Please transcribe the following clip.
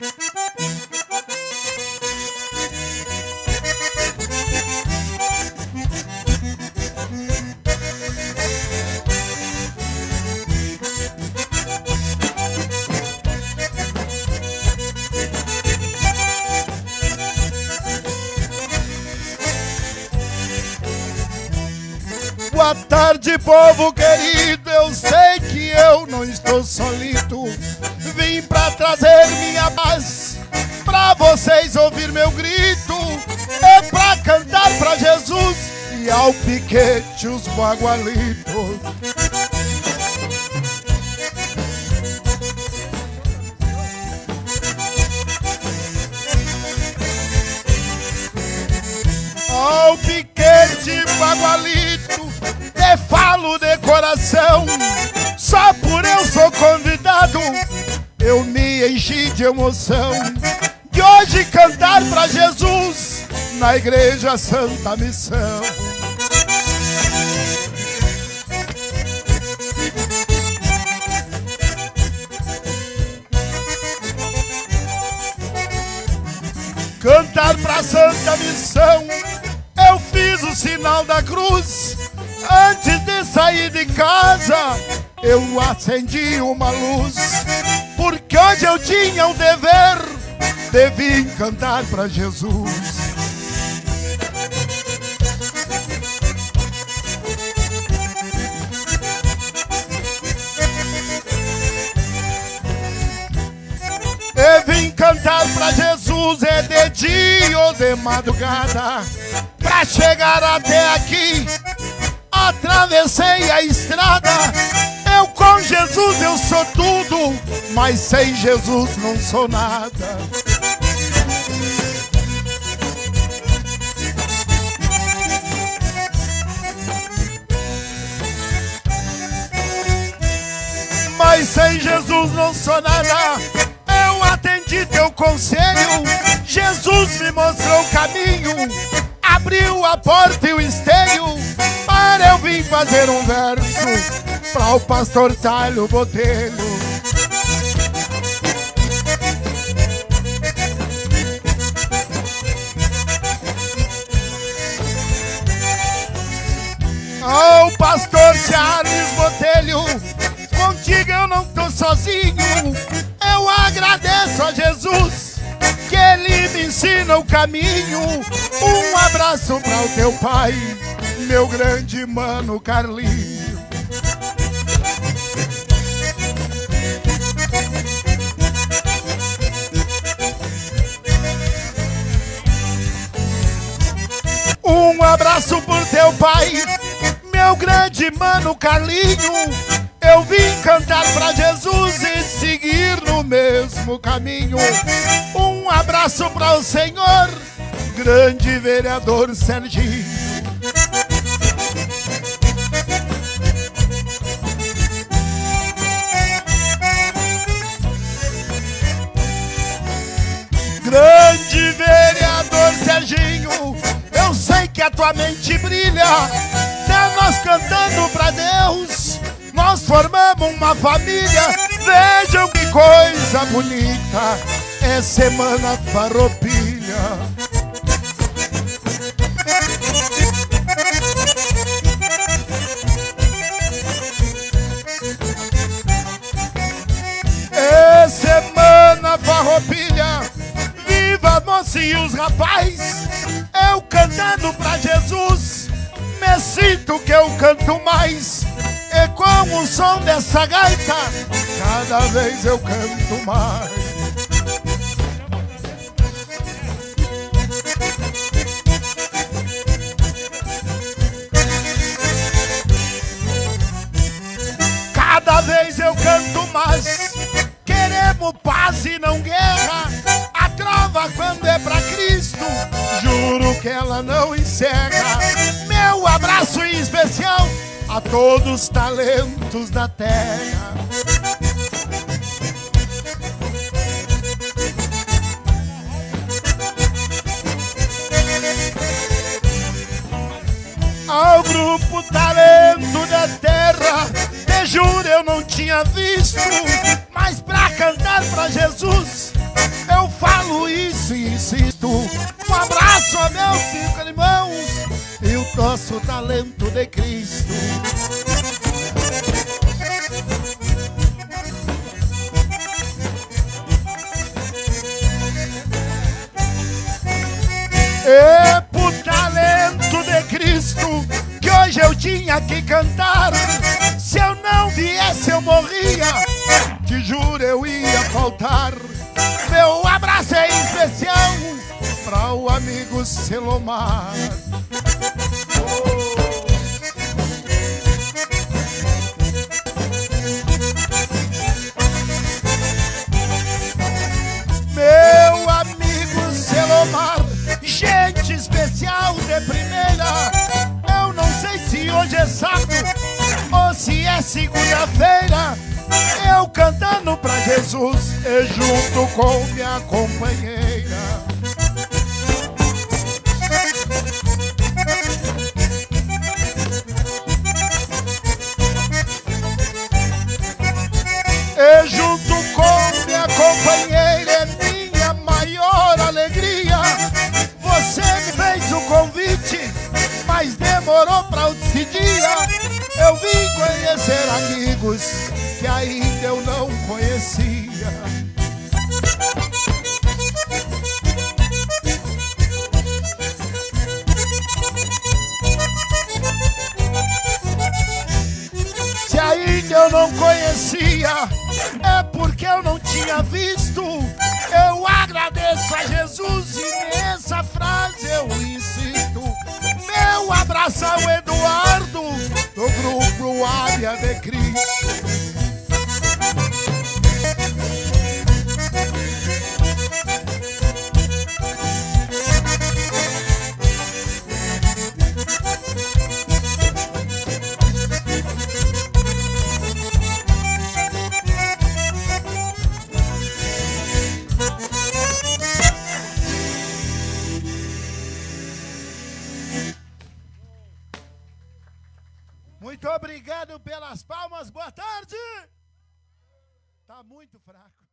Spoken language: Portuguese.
Boa tarde, povo querido. Eu sei que eu não estou solito. Vim pra trazer minha paz, pra vocês ouvir meu grito. É pra cantar pra Jesus e ao piquete os bagualitos. Ao piquete bagualito, te falo de coração. De emoção. De hoje cantar pra Jesus na Igreja Santa Missão. Cantar pra Santa Missão, eu fiz o sinal da cruz. Antes de sair de casa, eu acendi uma luz. Porque hoje eu tinha o dever de vir cantar pra Jesus. Vim cantar pra Jesus é de dia ou de madrugada Pra chegar até aqui Atravessei a estrada Eu com Jesus eu sou tudo Mas sem Jesus não sou nada. Mas sem Jesus não sou nada. Eu atendi teu conselho, Jesus me mostrou o caminho, abriu a porta e o esteio, para eu vim fazer um verso para o pastor Talho Botelho. Oh, pastor Charles Botelho, contigo eu não tô sozinho. Eu agradeço a Jesus que ele me ensina o caminho. Um abraço para o teu pai, meu grande mano Carlinho. Teu pai, meu grande mano Carlinho. Eu vim cantar pra Jesus e seguir no mesmo caminho. Um abraço para o Senhor, grande vereador Serginho. Grande vereador Serginho, que a tua mente brilha. Até nós cantando pra Deus nós formamos uma família. Vejam que coisa bonita, é semana farroupilha. É semana farroupilha, viva moça e os rapazes. Eu cantando pra Jesus, me sinto que eu canto mais. E com o som dessa gaita, cada vez eu canto mais. Cada vez eu canto mais. Queremos paz e não guerra. Quando é pra Cristo, juro que ela não encerra. Meu abraço especial a todos os talentos da terra. Ao grupo Talento da Terra, te juro eu não tinha visto, mas pra cantar pra Jesus, E insisto. Um abraço a meus cinco irmãos e o nosso talento de Cristo. E por talento de Cristo que hoje eu tinha que cantar. Se eu não viesse, eu morria. Te juro, eu ia faltar. Abraço é especial para o amigo Selomar. Jesus e junto com minha companheira. E junto com minha companheira é minha maior alegria. Você me fez o convite, mas demorou pra eu decidir. Eu vim conhecer amigos que ainda eu não conhecia. Se ainda eu não conhecia, é porque eu não tinha visto. Eu agradeço a Jesus e nessa frase eu insisto. Meu abraço ao Eduardo, do grupo Área de Cristo. Muito obrigado pelas palmas. Boa tarde. Tá muito fraco.